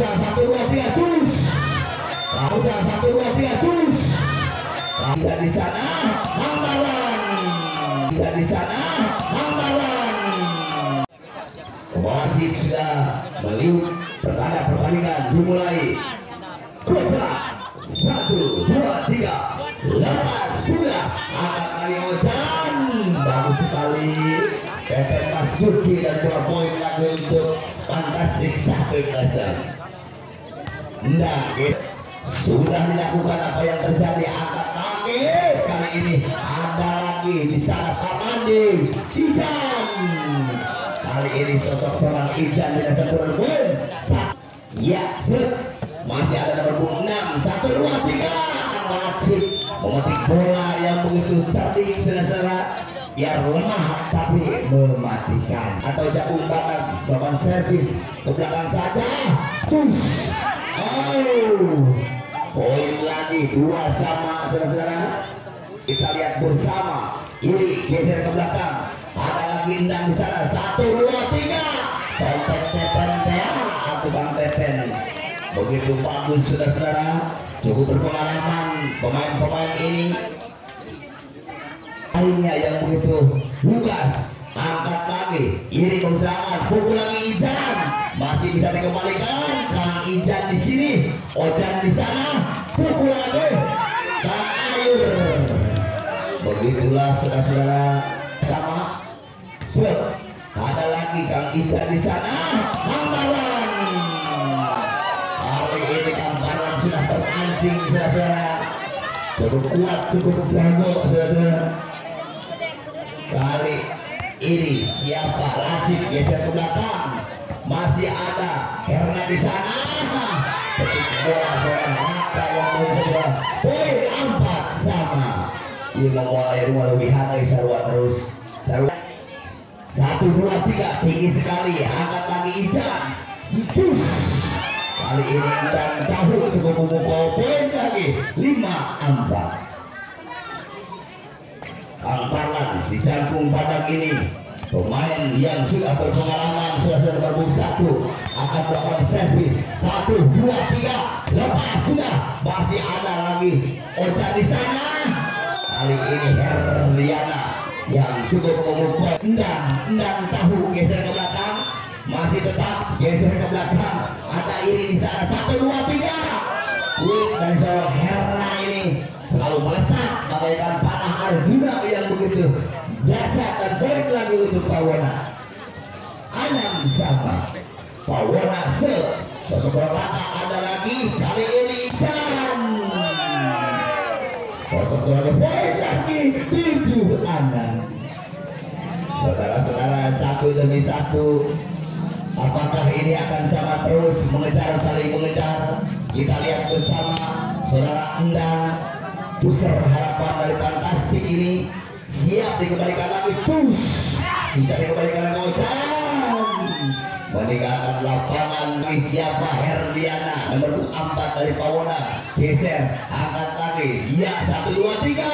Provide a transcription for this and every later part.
Satu dua tiga terus. Satu dua tiga terus. Tidak di sana, Hambalan. Tidak di sana, Hambalan. Wasit sudah meliuk pertanda pertandingan dimulai. Kutra satu dua tiga lepas sudah akan kali Ojan bagus sekali Pepe Mas Yuki dan dua poin lagi untuk fantastik satu klaser. Nah, sudah dilakukan apa yang terjadi? Angkat kaki kali ini ada lagi di sana Mandi Ijan. Kali ini sosok seorang Ijan tidak sempurna pun ya set masih ada nomor punggung 6 satu dua tiga. Wajib. Memetik bola yang begitu cerdik saudara biar lemah tapi mematikan. Atau jauh bahkan bahkan servis. Ke belakang saja. Push oh. Poin lagi dua sama saudara kita lihat bersama ini geser ke belakang. Ada lagi Indang di sana. Satu dua tiga. Tenten tenten aku bang begitu bagus saudara cukup berpengalaman pemain-pemain ini. Lainnya yang begitu lugas. Angkat lagi. Ini berusaha pukul lagi. Ijan masih bisa dikembalikan. Kang Ijan di sini Ojan di sana. Pukul lagi Kang Air. Begitulah saudara-saudara. Sama. Sudah. Ada lagi Kang Ijan di sana. Hambalan hari ini Kang sudah terpancing saudara cukup kuat cukup jago saudara kali ini siapa Lacip geser ke belakang masih ada Herna di sana. Terus. Satu dua tiga. Tinggi sekali. Angkat lagi Ijan itu kali ini dan tahu cukup memukul poin lagi. Lima empat. Kang Parlan si jangkung padang ini pemain yang sudah berpengalaman sudah berbuk satu akan melakukan servis. Satu dua tiga. Lepas sudah. Masih ada lagi. Ocha di sana. Kali ini Herliana yang cukup memukul endang endang tahu geser ke belakang. Masih tetap geser ke belakang. Ada ini di sana. Satu dua tiga. Wih dan seorang Herna ini selalu melesat bagaikan panah Arjuna yang begitu. Jasa baik lagi untuk Pawona Anam sama Pawona se sosok berlata ada lagi. Kali ini Ikan sosok baik lagi. Tujuh Anam saudara-saudara satu demi satu apakah ini akan sama terus mengejar saling mengejar? Kita lihat bersama saudara anda. Pusar harapan dari fantastik ini siap dikembalikan lagi. Push. Bisa dikembalikan lagi. Ojan meninggalkan lapangan ini siapa? Herdiana. Nomor 4 dari Pawona. Geser. Angkat lagi. Ya satu dua tiga.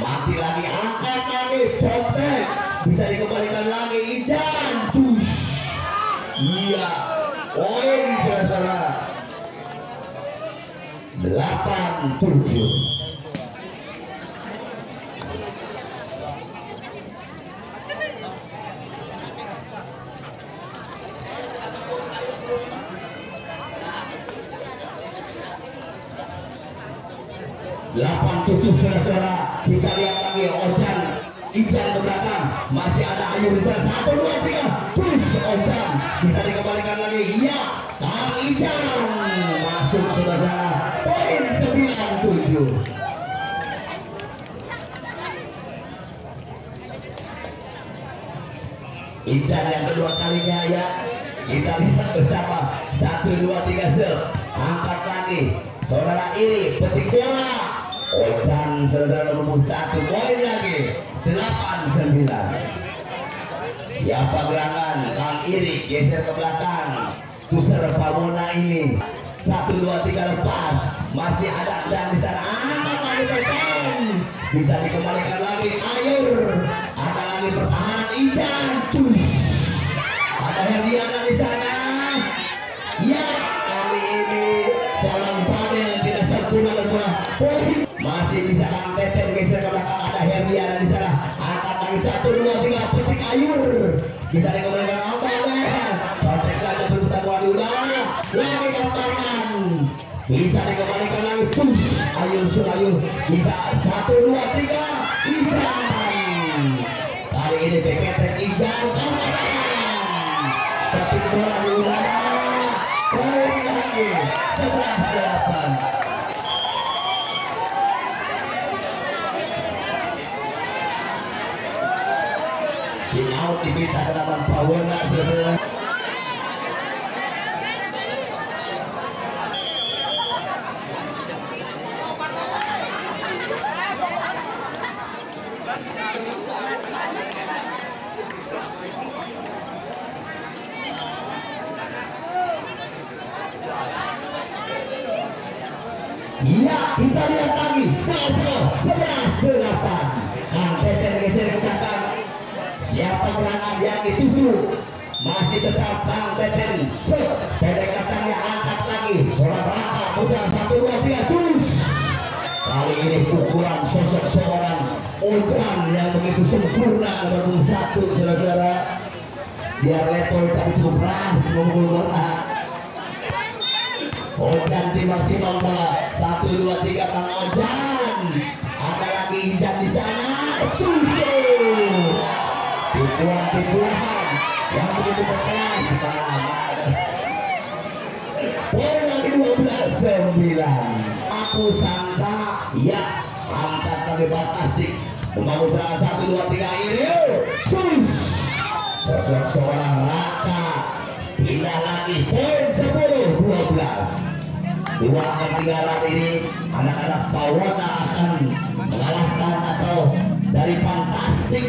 Mati lagi. Angkat lagi. Contek bisa dikembalikan lagi. Ijan. Push. Iya. Poin saudara delapan tujuh delapan tujuh saudara kita lihat lagi Ojan Ijan ke belakang. Masih ada Ayu sana satu dua tiga. Push Ojan bisa dikembalikan lagi. Iya Kang Ijan masuk saudara poin sembilan tujuh. Ijan yang kedua kalinya ya. Kita lihat bersama. Satu dua tiga sel angkat lagi. Saudara ini petik bola Ojan saudara nomor satu poin lagi. Delapan sembilan. Siapa gerangan? Kang Iri geser ke belakang. Pusar Pamona ini. Satu dua tiga lepas. Masih ada dan di sana. Lagi pegang bisa dikembalikan lagi. Ada ayur bisa satu dua tiga bisa kali ini Beketek Ijan petik bola di udara poin lagi sebelas delapan Out dipinta ke depan Pawana saudara. Ya, kita lihat lagi. Masuk sebelas. Kang Teten geser ke. Siapa yang dituju? Masih tetap pendekatannya angkat lagi. Seorang satu. Kali ini ukuran sosok seorang Ojan yang begitu sempurna nomor satu saudara-saudara. Biar level tapi cukup keras memukul. Ojan timbang-timbang bola satu dua tiga Kang Ojan. Ada lagi Ijan di sana. Tipuan-tipuan yang begitu berkelas poin lagi 12 9 aku sangka ya angkat kami batastik membangun serangan satu dua tiga ini sus sosok seorang 12 dua ketinggalan ini anak-anak Pawana akan mengalahkan atau dari fantastik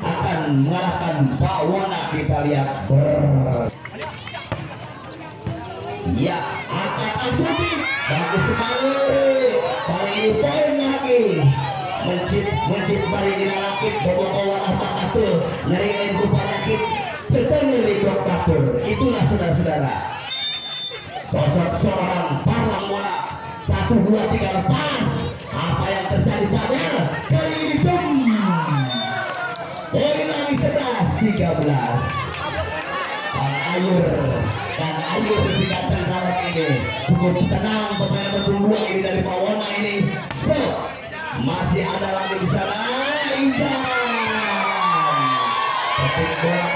akan mengalahkan Pak Wana. Kita lihat ber ya angkat Anjumi bagus sekali. Kali ini poin lagi. Mencit mencit balik di lakit bawa-bawa apa katul nyariin rupa lakit bertemu di katul itulah saudara-saudara sosok seorang bola satu dua tiga lepas. Apa yang terjadi pada Poin lagi 11 13 Kang Ayur Kang Ayur singkatan kalau ini. Cukup tenang pemain nomor dua ini dari Pawana ini. So masih ada lagi di sana. Injan Ketik bola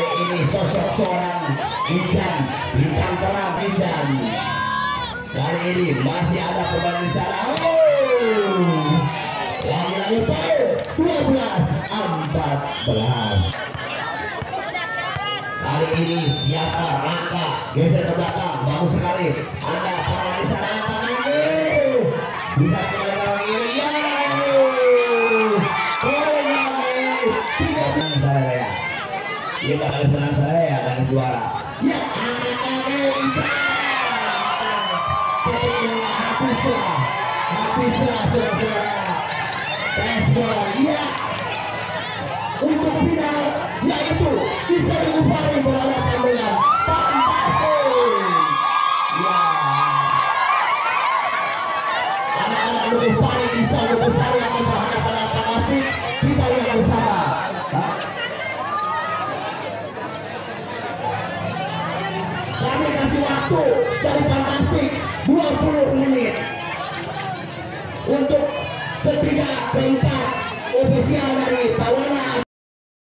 kali ini sosok seorang Injan bintang terang Injan kali ini masih ada di sana. Oh! Lagi-lagi poin 12 14 kali ini siapa? Rangka geser ke belakang. Bagus sekali. Ada para di sana lagi bisa ini bakal senang saya ya dan juara ya. Untuk final, yaitu bisa diupari bola dengan. Ya. Anak-anak akan berhadapan dengan fantastis. Kita lihat bersama. Hah? Kami waktu dari fantastik 20 menit. Untuk ketiga keempat ofisial dari Tawana